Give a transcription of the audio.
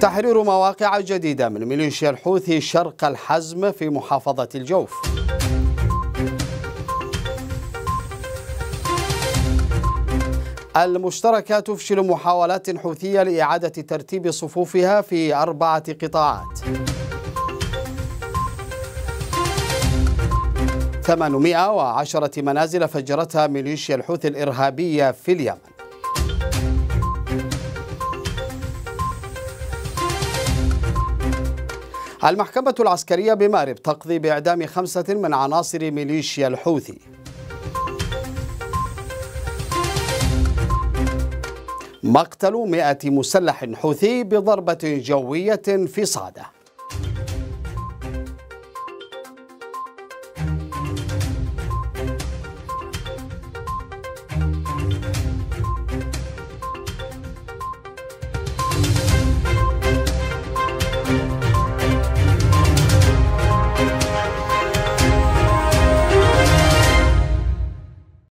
تحرير مواقع جديدة من ميليشيا الحوثي شرق الحزم في محافظة الجوف. المشتركة تفشل محاولات حوثية لإعادة ترتيب صفوفها في أربعة قطاعات. 810 منازل فجرتها ميليشيا الحوثي الإرهابية في اليمن. المحكمة العسكرية بمأرب تقضي بإعدام خمسة من عناصر ميليشيا الحوثي. مقتل مئة مسلح حوثي بضربة جوية في صعدة.